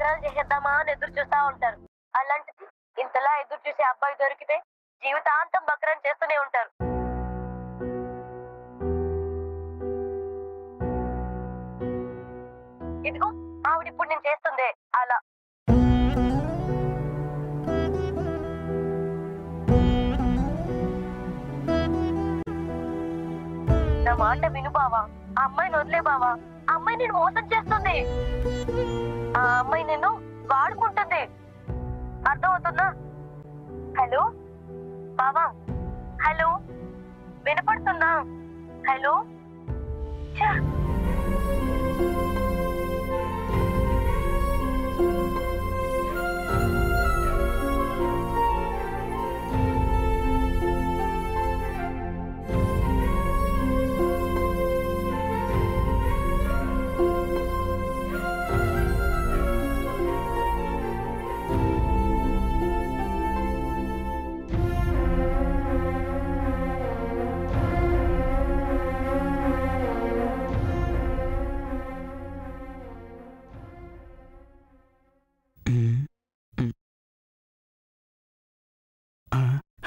చాలు చేసేద్దామా అని ఎదురు చూస్తా ఉంటారు. అలాంటిది ఇంతలా ఎదురు చూసే అబ్బాయి దొరికితే జీవితాంతం బక్రం చేస్తూనే ఉంటారు. ఇదిగో ఆవిడ ఇప్పుడు నేను చేస్తుందే అలా. నా మాట విను బావా ఆ అమ్మాయిని వదిలే బావా. అమ్మాయి నేను మోసం చేస్తుంది. ఆ అమ్మాయి నేను వాడుకుంటుంది. అర్థమవుతుందా? హలో? బావా? హలో? వినపడుతుందా? హలో?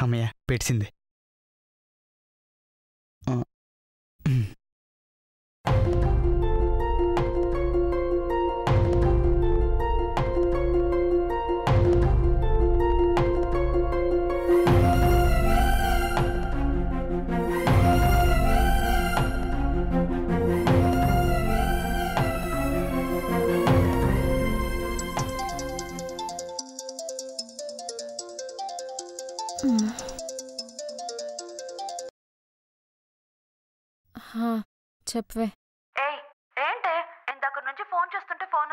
అమ్మయ్య పెట్టింది. చెప్పవే. ఏయ్ ఏంటే? ఇందాక నుంచి ఫోన్ చేస్తుంటే ఫోన్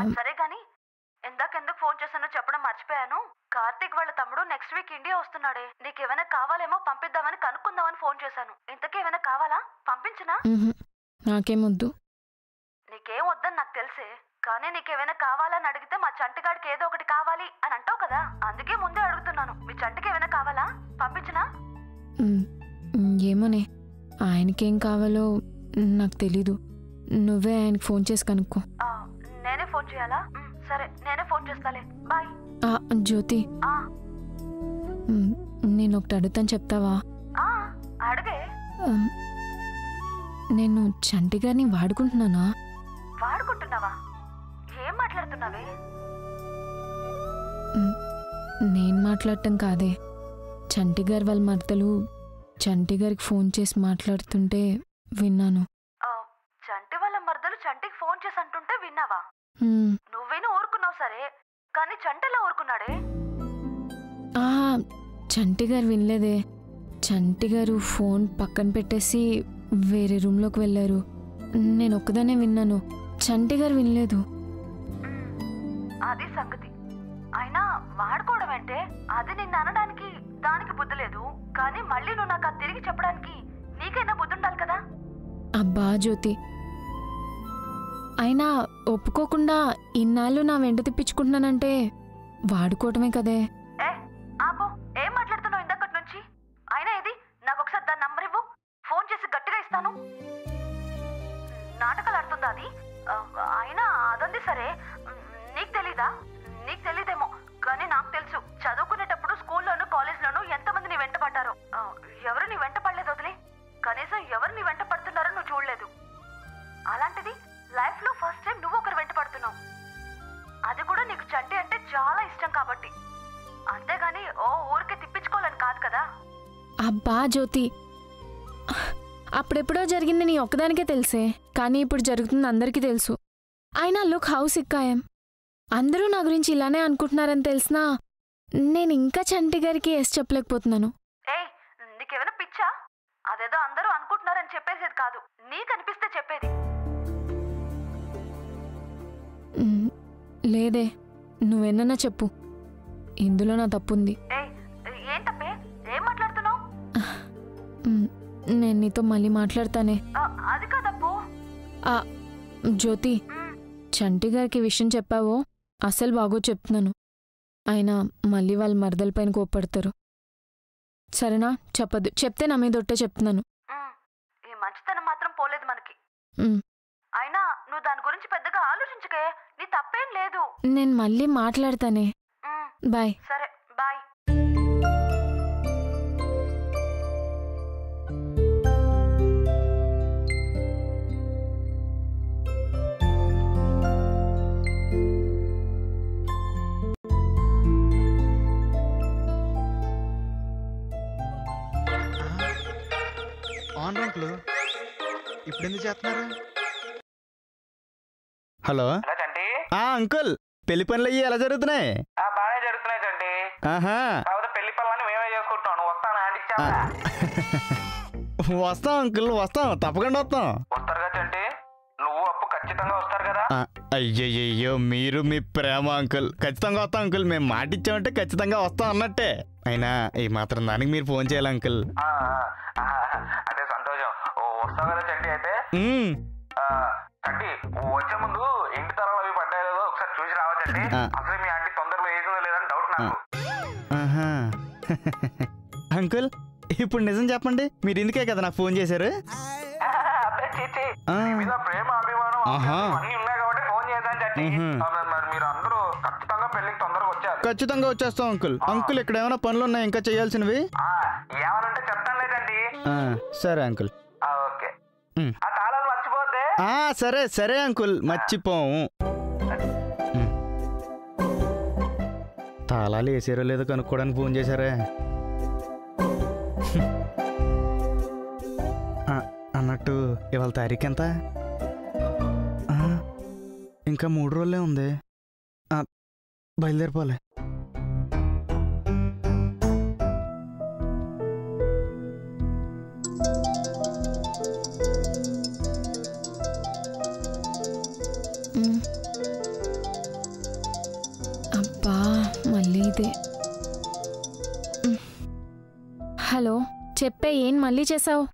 అది సరే గాని ఇందాక ఎందుకు ఫోన్ చేశానో చెప్పడం మర్చిపోయాను. కార్తీక్ వాళ్ళ తమ్ముడు నెక్స్ట్ వీక్ ఇండియా వస్తున్నాడే. నీకేమైనా కావాలేమో పంపిద్దామని కనుక్కుందామని ఫోన్ చేశాను. ఇంతకీ ఏమైనా కావాలా? పంపించనా. నాకేమొద్దు ఆయనకేం కావాలో నాకు తెలీదు. నువ్వే ఆయనకి ఫోన్ చేసి కనుక్కో. నేనే ఫోన్ చేయాలా? సరే నేనే ఫోన్ చేస్తాలే. బాయ్ ఆ, జ్యోతి. నేను ఒకటి అడుగుతాను చెప్తావా? అడిగే. నేను చంటి గారిని వాడుకుంటున్నానా? వాడుకుంటున్నావా? ఏం మాట్లాడుతున్నావే? నేను మాట్లాడటం కాదే. చంటి గారు వాళ్ళ మర్తలు చంటి గారికి ఫోన్ చేసి మాట్లాడుతుంటే విన్నాను. చంటి వాళ్ళ మరదలు చంటికి ఫోన్ చేసి అంటుంటే విన్నావా? నువ్వేనా ఊరుకున్నావు సరే? కానీ చంటలా ఊరుకున్నాడే? ఆ, చంటి గారు వినలేదే. చంటి గారు ఫోన్ పక్కన పెట్టేసి వేరే రూమ్లోకి వెళ్ళారు. నేను ఒక్కదానే విన్నాను. చంటి గారు వినలేదు. అది సంగతి. అయినా వాడుకోవడం అంటే అది నిన్ను అనడానికి కానీ మళ్ళీ నువ్వు నాకు అది తిరిగి చెప్పడానికి నీకైనా బుద్ధుండాలి కదా? అబ్బా జ్యోతి. అయినా ఒప్పుకోకుండా ఇన్నాళ్ళు నా వెంట తిప్పించుకుంటున్నానంటే వాడుకోవటమే కదే. జ్యోతి అప్పుడెప్పుడో జరిగింది నీ ఒక్కదానికే తెలుసే కానీ ఇప్పుడు జరుగుతుంది అందరికీ తెలుసు. అయినా లుక్ హౌస్ ఇక్కాయం అందరూ నా గురించి ఇలానే అనుకుంటున్నారని తెలిసినా నేను ఇంకా చంటి గారికి ఎస్ చెప్పలేకపోతున్నాను. నీకేమైనా పిచ్చా? అదేదో అందరూ అనుకుంటున్నారని చెప్పేసేది కాదు. నీకు అనిపిస్తే చెప్పేది. లేదే నువ్వెన్నన్నా చెప్పు. ఇందులో నా తప్పుంది. ఏం నేను నీతో మళ్ళీ మాట్లాడతానే. అది కాదప్పు. జ్యోతి చంటి గారికి విషయం చెప్పావో అసలు బాగో చెప్తున్నాను. ఆయన మళ్ళీ వాళ్ళ మరదల పైన కోప్పడతారు. సరేనా? చెప్పదు. చెప్తే నా మీద ఒట్టే చెప్తున్నాను. ఈ మంచితనం మాత్రం పోలేదు మనకి. అయినా నువ్వు దాని గురించి పెద్దగా ఆలోచించకే నీ తప్పేం లేదు. నేను మళ్ళీ మాట్లాడతానే. బాయ్. సరే బాయ్. ఆన్ రంకులు ఇప్పుడు ఎందుకు చేస్తున్నారు? హలో? చంటి. ఆ అంకుల్ పెళ్ళి పనులు అయ్యి ఎలా జరుగుతున్నాయి? ఆ, బాగానే జరుగుతున్నాయి చంటి. ఆహా. కాకపోతే పెళ్ళి పనులన్నీ మేమే చేసుకుంటాం నువ్వు వస్తాను వస్తాం అంకుల్ వస్తాం. తప్పకుండా వస్తాం. వస్తారుగా చంటి. నువ్వు అప్పు ఖచ్చితంగా వస్తారు కదా? ఆ, అయ్యయ్యో మీరు మీ ప్రేమ అంకుల్. ఖచ్చితంగా వస్తాం అంకుల్. మేము మాట ఇచ్చామంటే ఖచ్చితంగా వస్తాం అన్నట్టే. అయినా ఈ మాత్రం దానికి మీరు ఫోన్ చేయాలి అంకుల్? ఆ, ఆ, ఆ, వస్తావు కదా చంటి అయితే చంటి వచ్చే ముందు ఇంటి తరాలు అవి పడ్డాయి లేదో ఒకసారి చూసి రావచ్చండి. అసలు మీ ఆంటీ తొందరలో వేసిందో లేదని డౌట్ నాకు. అంకుల్ ఇప్పుడు నిజం చెప్పండి. మీరు ఇందుకే కదా నాకు ఫోన్ చేశారు? ప్రేమ అభిమానం. అన్ని ఉన్నాయి కాబట్టి ఫోన్ చేశాను మరి- అందరూ ఖచ్చితంగా పెళ్ళికి తొందరగా వచ్చారు. ఖచ్చితంగా వచ్చేస్తాం అంకుల్. అంకుల్ ఇక్కడ ఏమైనా పనులు ఉన్నాయి ఇంకా చేయాల్సినవి? ఏమనంటే చెప్తాను లేదండి సరే అంకుల్ ఆ, ఓకే మ్. ఆ తాళాలు మర్చిపోద్దే ఆ సరే సరే అంకుల్. మర్చిపోము. తాళాలు వేసారో లేదో కనుక్కోవడానికి ఫోన్ చేశారే. అన్నట్టు ఇవాళ తారీఖు ఎంత? ఇంకా మూడు రోజులే ఉంది. బయలుదేరిపోలే చెప్పే ఏం మళ్ళీ చేసావు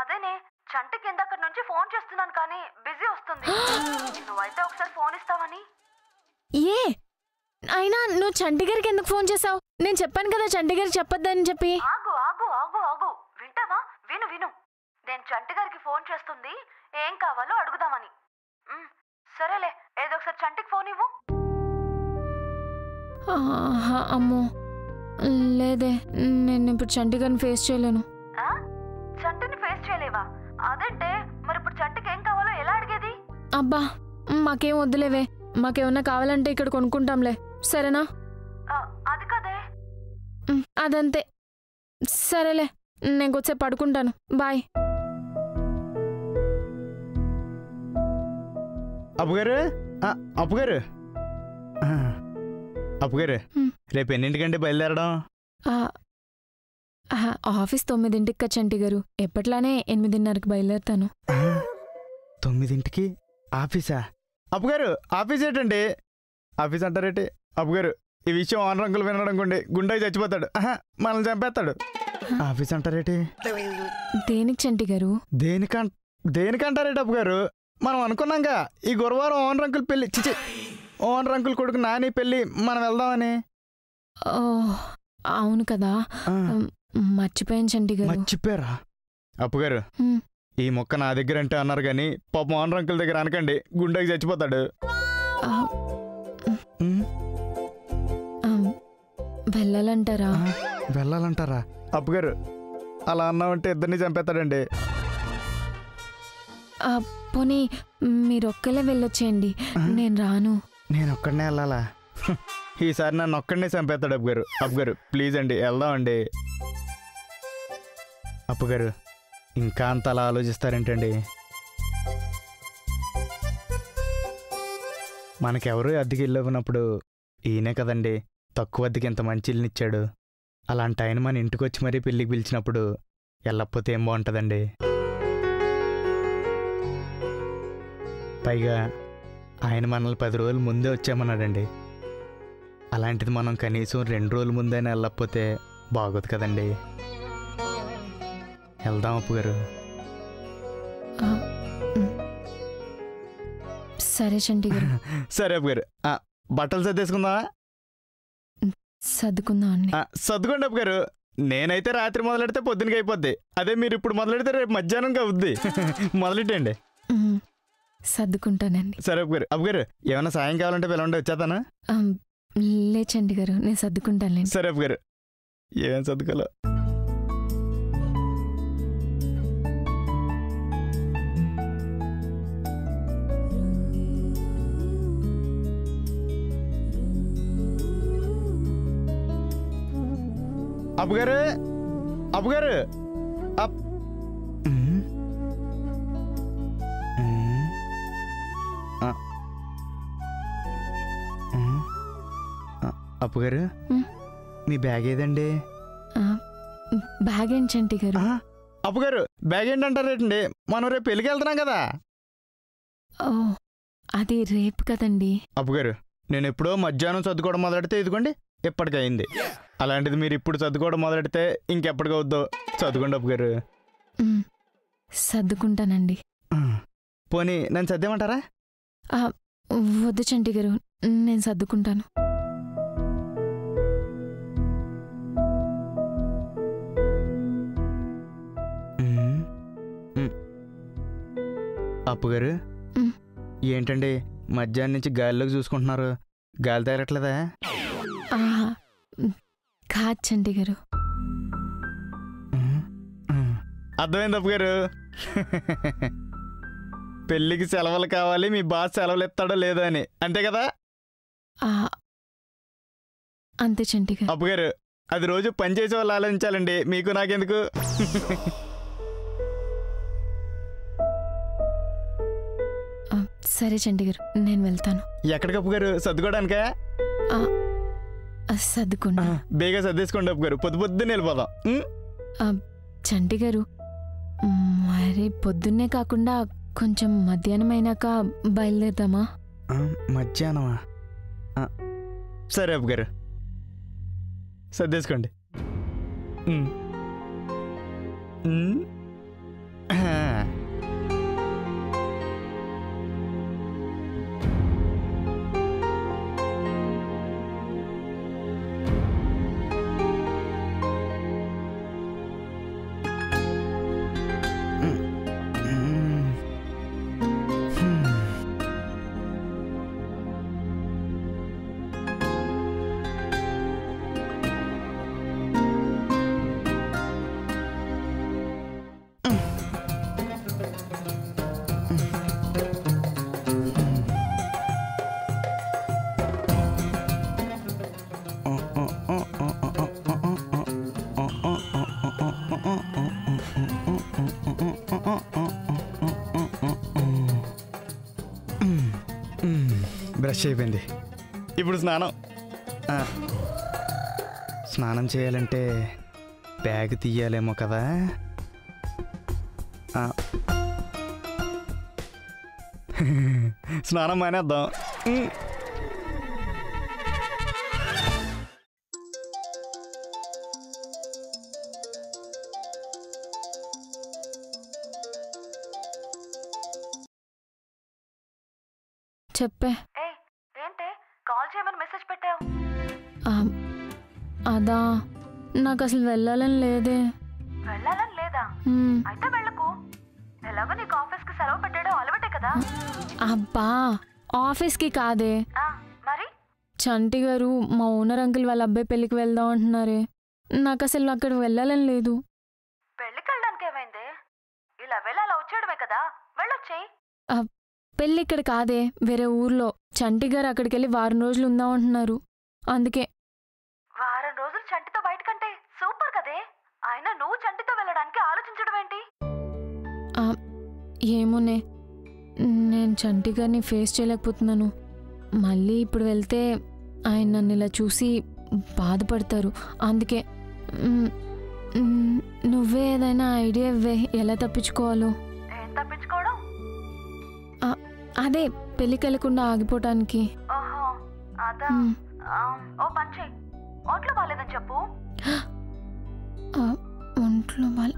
అదేనే. చంటికి ఇందాకటి నుంచి ఫోన్ చేస్తున్నాను కానీ బిజీ వస్తుంది. నువ్వైతే ఒకసారి ఫోన్ ఇస్తావని. ఏ? అయినా నువ్వు చండీగర్కి ఎందుకు ఫోన్ చేసావు నేను చెప్పాను కదా చండీగర్కి చెప్పొద్దని చెప్పి. ఆగు ఆగు ఆగు ఆగు. వింటావా? విను విను. నేను చంటి గారికి ఫోన్ చేస్తుంది. ఏం కావాలో అడుగుదామని. సరేలే. ఏదో ఒకసారి చంటికి ఫోన్ ఇవ్వు. అమ్మో. లేదే నేను ఇప్పుడు చండీగర్ని ఫేస్ చేయలేను. చేయలేవా? అదంటే మరి ఇప్పుడు చంటికి ఏం కావాలో ఎలా అడిగేది? అబ్బా మాకేం వద్దులేవే. మాకేమన్నా కావాలంటే ఇక్కడ కొనుక్కుంటాంలే. సరేనా? ఆ, అది కదే. అదంతే. సరేలే నేను కొద్దిసేపు పడుకుంటాను. బాయ్. అప్పుగారు అప్పుగారు అప్పుగారు. రేపు ఎన్నింటికంటే బయలుదేరడం? ఆఫీస్ తొమ్మిదింటికి చంటి గారు? ఎప్పట్లానే ఎనిమిదిన్నరకి బయలుదేరుతాను. తొమ్మిదింటికి? ఆఫీసా? అప్పుగారు ఆఫీస్ ఏంటండి? ఆఫీస్ అంటారేంటి అప్పుగారు ఈ విషయం ఆన్ రంగులు వినడనుకోండి గుండెకి చచ్చిపోతాడు. ఆహా, మనల్ని చంపేస్తాడు. ఆఫీస్ అంటారేటి దేనికి చంటి గారు? దేనికం దేనికంటారేటి అప్పుగారు మనం అనుకున్నాంగా ఈ గురువారం ఓన్ రంకుల్ పెళ్ళి చిచి ఓన్ రంకుల్ కొడుకు నాని పెళ్ళి మనం వెళ్దామని. ఓ అవును కదా. మర్చిపోయాను గారు. మర్చిపోయారా? అప్పుగారు. ఈ మొక్క నా దగ్గర అంటే అన్నారు కానీ పాపం ఓన్ రంకుల్ దగ్గర అనకండి గుండెకి చచ్చిపోతాడు. వెళ్ళాలంటారా? వెళ్ళాలంటారా? అప్పుగారు అలా అన్నామంటే ఇద్దరిని చంపేస్తాడండి. పోనీ మీరు ఒక్కలే వెళ్ళొచ్చేయండి నేను రాను. నేను ఒక్కడనే వెళ్ళాలా ఈసారి నన్ను ఒక్కడనే చంపేస్తాడు అప్పుగారు. అప్పుగారు ప్లీజ్ అండి వెళ్దామండి. అప్పుగారు ఇంకా అంత అలా ఆలోచిస్తారేంటండి? మనకెవరూ అద్దెకి ఇల్లు ఇవ్వనప్పుడు ఈయనే కదండి తక్కువ అద్దెకి ఇంత మంచి ఇల్లునిచ్చాడు అలాంటి ఆయన మన ఇంటికి వచ్చి మరీ పెళ్ళికి పిలిచినప్పుడు వెళ్ళకపోతే ఏం బాగుంటుందండి? పైగా ఆయన మనల్ని పది రోజుల ముందే వచ్చామన్నాడండి అలాంటిది మనం కనీసం రెండు రోజుల ముందైనా వెళ్ళకపోతే బాగోదు కదండి. వెళ్దాం అప్పు గారు. సరే గారు. సరే అప్పు గారు. బట్టలు సర్దేసుకుందామా? సర్దుకుందాం అండి. సర్దుకోండి అప్పు గారు. నేనైతే రాత్రి మొదలెడితే పొద్దునకి అయిపోద్ది. అదే మీరు ఇప్పుడు మొదలెడితే రేపు మధ్యాహ్నంగా అవుద్ది. మొదలెట్టండి. సర్దుకుంటానండి. సరే అప్పుగారు అప్పుగారు ఏమైనా సాయం కావాలంటే పిలవండి వచ్చేస్తాను? ఆమ్, లే చంటి గారు నేను సర్దుకుంటానులేండి. సరే అప్పుగారు ఏం చదువుకోలో అప్పుగారు ఉమ్. ఆ, అప్పుగారు. మీ బ్యాగ్ ఏదండి? బ్యాగ్ ఏంటి చంటి గారు? అప్పుగారు బ్యాగ్ ఏంటంటారేటండి మనం రేపు పెళ్ళికి వెళ్తున్నాం కదా? ఓ అది రేపు కదండి. అప్పుగారు నేను ఎప్పుడో మధ్యాహ్నం చదువుకోవడం మొదలెడితే ఇదిగోండి ఇప్పటికయింది. అలాంటిది మీరు ఇప్పుడు చదువుకోవడం మొదలెడితే ఇంకెప్పటికవుద్దో చదువుకోండి అప్పుగారు ఉమ్, సర్దుకుంటానండి. పోనీ నన్ను చదివేమంటారా ఆ, వద్దు చంటి గారు నేను సర్దుకుంటాను. అప్పుగారు ఉమ్. ఏంటండి మధ్యాహ్నం నుంచి గాలిలోకి చూసుకుంటున్నారు? గాలి తేరట్లేదా చంటి గారు. అర్థమైంది అప్పుగారు పెళ్ళికి సెలవులు కావాలి మీ బాస్ సెలవులు ఇస్తాడో లేదో అని. అంతే కదా? అంతే చంటి గారు. అప్పుగారు అది రోజు పని చేసే వాళ్ళు ఆలోచించాలండి. మీకు నాకెందుకు? సరే చంటి గారు నేను వెళ్తాను. ఎక్కడికి అప్పుగారు సర్దుకోవడానికా? సర్దుకుంటా బేగా సర్దేసుకోండి అప్పుగారు పొద్దు పొద్దున్న వెళ్ళిపోదాం. చంటి గారు మరి పొద్దున్నే కాకుండా కొంచెం మధ్యాహ్నం అయినాక బయలుదేరదామా? మధ్యాహ్నమా? సరే అప్పుగారు సర్దేసుకోండి. బ్రష్ అయిపోయింది ఇప్పుడు స్నానం. స్నానం చేయాలంటే బ్యాగ్ తీయాలేమో కదా. స్నానం మానేద్దాం. చెప్పే. అదా నాకు అసలు వెళ్ళాలని లేదే. వెళ్ళాలని లేదా. అయితే వెళ్ళకు. ఎలాగో నీకు ఆఫీస్కి సెలవు పెట్టడం అలవాటే కదా. అబ్బా ఆఫీస్కి కాదే. ఆ, మరి? చంటి గారు మా ఓనర్ అంకుల్ వాళ్ళ అబ్బాయి పెళ్ళికి వెళ్దాం అంటున్నారే. నాకు అసలు అక్కడ వెళ్ళాలని లేదు. పెళ్ళికి వెళ్ళడానికి ఏమైంది? ఇలా వెళ్ళి అలా వచ్చేయడమే కదా. వెళ్ళొచ్చేయి. పెళ్ళి ఇక్కడ కాదే వేరే ఊర్లో. చంటి గారు అక్కడికి వెళ్ళి వారం రోజులు ఉందాం అంటున్నారు. అందుకే ఏమోనే? నేను చంటి గారిని ఫేస్ చేయలేకపోతున్నాను. మళ్ళీ ఇప్పుడు వెళ్తే ఆయన నన్ను ఇలా చూసి బాధపడతారు. అందుకే నువ్వే ఏదైనా ఐడియా ఇవ్వే ఎలా తప్పించుకోవాలో? తప్పించుకోవడం? అదే పెళ్ళికి వెళ్ళకుండా ఆగిపోవటానికి. ఒంట్లో బాగాలేదని చెప్పు. ఆ, ఒంట్లో బాల.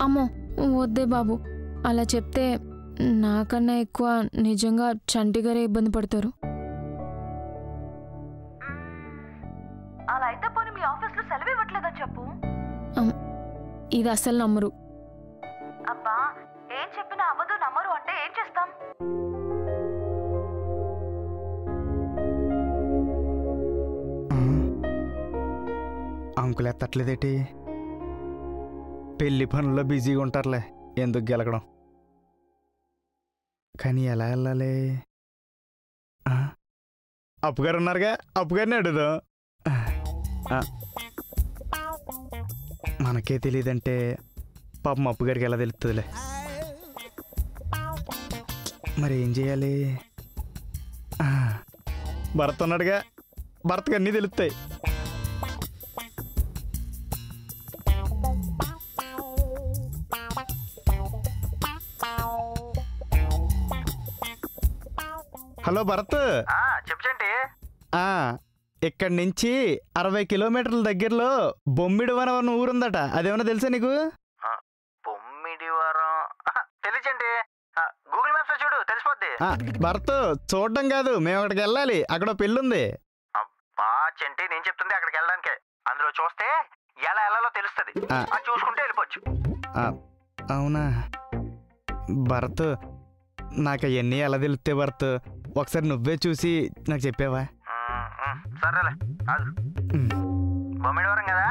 అమ్మో వద్దే బాబు. అలా చెప్తే నాకన్నా ఎక్కువ నిజంగా చంటిగారే ఇబ్బంది పడతారు. అలా అయితే పోనీ మీ ఆఫీస్లో సెలవు ఇవ్వట్లేదని చెప్పు. ఇది అసలు నమ్మరు. అబ్బా ఏం చెప్పినా అవ్వదు నమ్మరు అంటే ఏం చేస్తాం? అంకులు ఎత్తట్లేదేటి పెళ్ళి పనుల్లో బిజీగా ఉంటారులే ఎందుకు గెలకడం కానీ ఎలా వెళ్ళాలి? అప్పుగారు ఉన్నారుగా అప్పుగారిని అడుగుదాం. మనకే తెలియదంటే పాపం అప్పుగారికి ఎలా తెలుస్తుందిలే మరి ఏం చేయాలి? భర్త భరత్ ఉన్నాడుగా? భరత్కి అన్నీ తెలుస్తాయి హలో భరత్. ఆ, చెప్పు చంటి ఆ, ఇక్కడి నుంచి అరవై కిలోమీటర్ల దగ్గరలో బొమ్మిడి వనం అన్న ఊరుందట. అదేమన్నా తెలుసా నీకు? బొమ్మిడివారం తెలియచండి గూగుల్ మ్యాప్స్లో చూడు తెలిసిపోద్ది. ఆ, భరత్ చూడడం కాదు మేము అక్కడికి వెళ్ళాలి. అక్కడ ఓ పెళ్ళుంది. బా చంటి నేను చెప్తుంది అక్కడికి వెళ్ళడానికే. అందులో చూస్తే ఎలా వెళ్ళాలో తెలుస్తుంది. చూసుకుంటే వెళ్ళిపోవచ్చు. అవునా? భరత్ నాకు అవన్నీ ఎలా తెలుస్తాయి భరత్? ఒకసారి నువ్వే చూసి నాకు చెప్పావా? సరేలే కాదు ఉమ్. బొమ్మిడివారం కదా?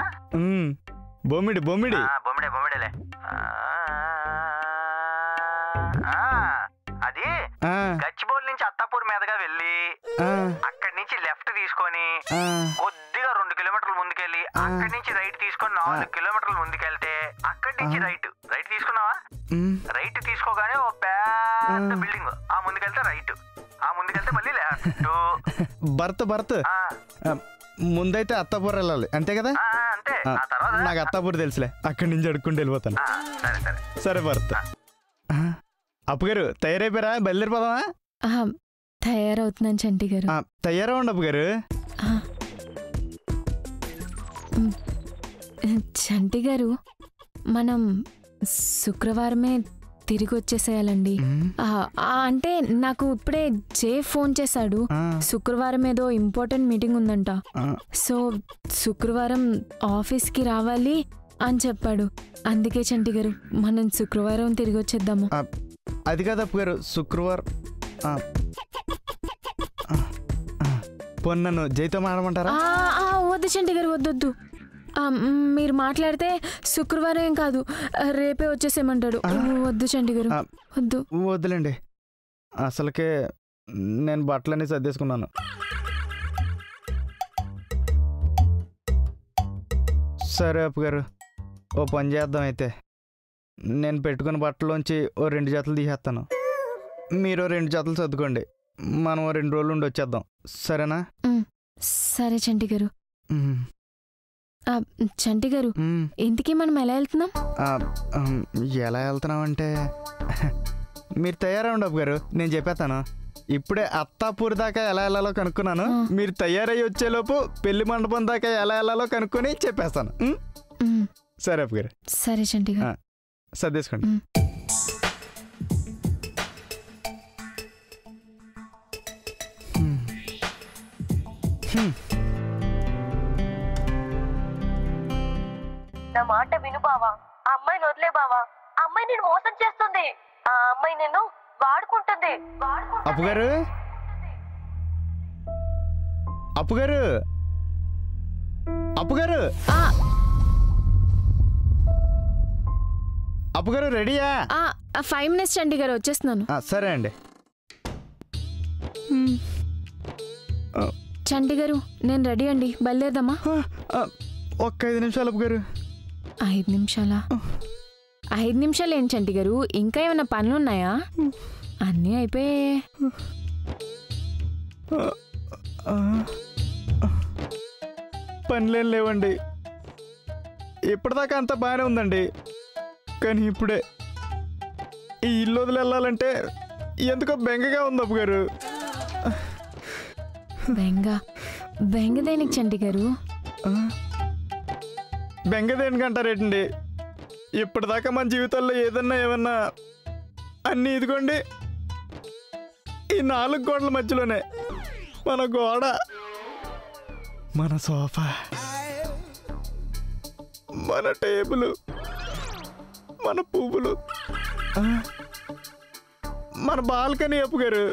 బొమ్మిడి బొమ్మిడి. బొమ్మిడే బొమ్మిడేలే. అది గచ్చిబౌలి నుంచి అత్తాపూర్ మీదగా వెళ్ళి అక్కడి నుంచి లెఫ్ట్ తీసుకొని కొద్దిగా రెండు కిలోమీటర్లు ముందుకెళ్ళి అక్కడి నుంచి రైట్ తీసుకొని నాలుగు కిలోమీటర్లు ముందుకెళ్తే అక్కడి నుంచి. రైట్. రైట్ తీసుకున్నావా? భరత్ భరత్? ముందైతే అత్తాపూర్ వెళ్ళాలి. అంతే కదా? నాకు అత్తాపూర్ తెలుసులే. అక్కడి నుంచి అడుక్కుంటూ వెళ్ళిపోతాను. సరే సరే. సరే భరత్. అప్పుగారు తయారైపోయారా? బయలుదేరిపోదామా? ఆహా, తయారవుతున్నాను చంటి గారు. ఆ, తయారవ్వండి అప్పుగారు. చంటి గారు మనం శుక్రవారమే తిరిగి వచ్చేసేయాలండి. అంటే నాకు ఇప్పుడే జే ఫోన్ చేశాడు. శుక్రవారం ఏదో ఇంపార్టెంట్ మీటింగ్ ఉందంట. సో శుక్రవారం ఆఫీస్కి రావాలి అని చెప్పాడు. అందుకే చంటి గారు మనం శుక్రవారం తిరిగి వచ్చేద్దాము. అది కాదు అప్పుగారు శుక్రవారం ఆ, ఆ, ఆ, పోనీ నన్ను జైతో మాడమంటారా వద్దు చంటి గారు వద్దొద్దు. మీరు మాట్లాడితే శుక్రవారం ఏం కాదు రేపే వచ్చేసేయమంటాడు. ఆ. వద్దు చంటి గారు. ఆ. వద్దు. వద్దులేండి. అసలుకే నేను బట్టలన్నీ సర్దేసుకున్నాను. సరే అప్పుగారు ఓ పని చేద్దాం అయితే. నేను పెట్టుకున్న బట్టలోంచి ఓ రెండు జతలు తీసేస్తాను. మీరు రెండు జతలు సర్దుకోండి. మనం రెండు రోజులు ఉండి వచ్చేద్దాం. సరేనా? సరే చంటి గారు. చంటి గారు. ఇంటికి మనం ఎలా వెళ్తున్నాం? ఎలా వెళ్తున్నామంటే మీరు తయారవ్వండి అప్పు గారు నేను చెప్పేస్తాను. ఇప్పుడే అత్తాపూర్ దాకా ఎలా వెళ్ళాలో కనుక్కున్నాను. మీరు తయారయ్యి వచ్చేలోపు పెళ్ళి మండపం దాకా ఎలా వెళ్ళాలో కనుక్కొని చెప్పేస్తాను. సరే అప్పు గారు. సరే చంటి గారు. సర్దేసుకోండి. నా మాట విను బావా. ఆ అమ్మాయిని వదిలే బావా. ఆ అమ్మాయి నేను మోసం చేస్తుంది. ఆ అమ్మాయి నిన్ను వాడుకుంటుంది. వాడుకుంటుంది. అప్పు గారు? అప్పు గారు? అప్పు గారు? ఆ, అప్పు గారు రెడీయా? ఫైవ్ మినిట్స్ చంటి గారు వచ్చేస్తున్నాను. ఆ, సరే అండి. మ్. ఆ. చంటి గారు నేను రెడీ అండి బయలుదేరదామా ఒక్క ఐదు నిమిషాలు అప్పు గారు. ఐదు నిమిషాలా? ఐదు నిమిషాలు ఏంటి చంటి గారు? ఇంకా ఏమైనా పనులు ఉన్నాయా అన్నీ అయిపోయాయి ఆ, పనులేం లేవండి. ఇప్పటిదాకా అంతా బాగానే ఉందండి. కానీ ఇప్పుడే. ఈ ఇల్లు వదిలి వెళ్ళాలంటే ఎందుకో బెంగగా ఉంది అప్పు గారు. బెంగ? బెంగ దేనికి చంటి గారు? బెంగదేనికంటారేటండి ఇప్పటిదాకా మన జీవితాల్లో ఏదన్నా ఏమన్నా అన్నీ ఇదిగోండి. ఈ నాలుగు గోడల మధ్యలోనే మన గోడ మన సోఫా మన టేబుల్ మన పువ్వులు మన బాల్కనీ అప్పు గారు.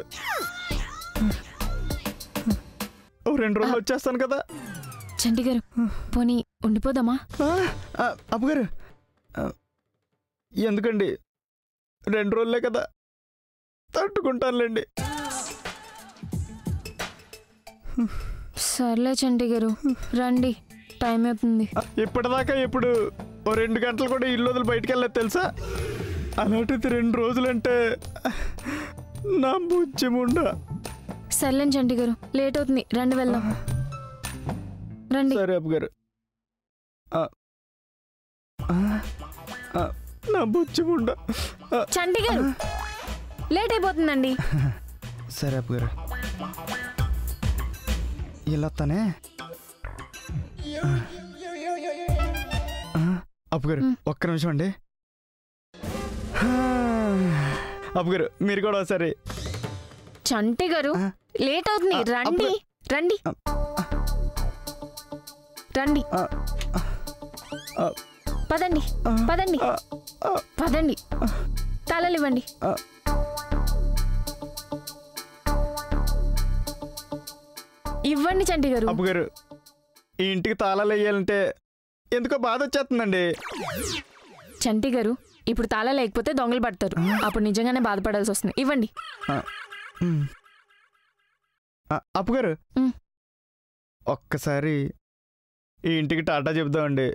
ఓ రెండు రోజులు వచ్చేస్తాను కదా. చంటి గారు పోనీ ఉండిపోదామా? ఆ, ఎందుకండి? రెండు రోజులే కదా. తట్టుకుంటానులేండి. సర్లే చంటి గారు రండి. టైం అవుతుంది ఇప్పటిదాకా ఇప్పుడు ఓ రెండు గంటలు కూడా ఇల్లు వదిలి బయటికి వెళ్ళలేదు తెలుసా? అలాంటిది రెండు రోజులంటే నా బుజ్జి ముండ? సర్లేండి చంటి గారు లేట్ అవుతుంది. రండి వెళ్దాం. రండి. సరే ఆ, నా ఆ, చంటి గారు లేట్ అయిపోతుందండి. సరే అప్పుగారు ఇలా తనే అప్పుగారు మ్. ఒక్క నిమిషం అండి. అప్పుగారు మీరు కూడా ఒకసారి. చంటి గారు. లేట్ అవుతుంది. రండి రండి. రండి. పదండి పదండి. పదండి. తాళాలు ఇవ్వండి చంటి గారు. అప్పుగారు ఈ ఇంటికి తాళాలు వేయాలంటే ఎందుకో బాధ వచ్చేస్తుందండి. చంటి గారు ఇప్పుడు తాళా లేకపోతే దొంగలు పడతారు. అప్పుడు నిజంగానే బాధపడాల్సి వస్తుంది. ఇవ్వండి. అప్పుగారు. ఒక్కసారి ఈ ఇంటికి టాటా చెబుదామండి.